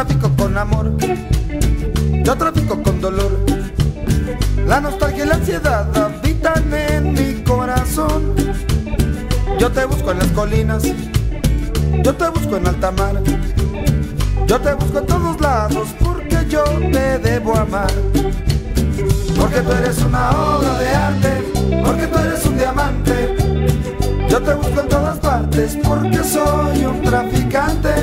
Yo trafico con amor, yo trafico con dolor. La nostalgia y la ansiedad habitan en mi corazón. Yo te busco en las colinas, yo te busco en alta mar. Yo te busco en todos lados porque yo te debo amar. Porque tú eres una obra de arte, porque tú eres un diamante. Yo te busco en todas partes porque soy un traficante.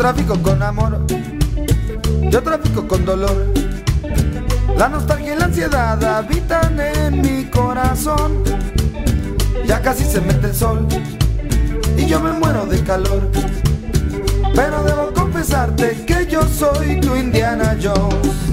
Tráfico con amor, yo tráfico con dolor. La nostalgia y la ansiedad habitan en mi corazón. Ya casi se mete el sol y yo me muero de calor. Pero debo confesarte que yo soy tu Indiana Jones.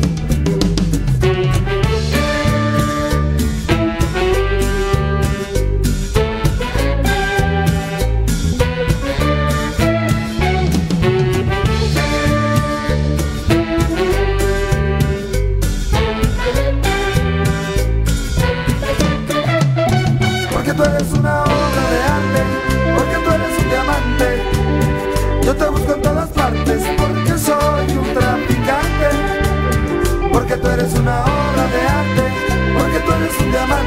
porque tú eres una obra de arte, porque tú eres un diamante. Yo te busco en todas partes, porque soy un traficante, porque tú eres una obra de arte, porque tú eres un diamante.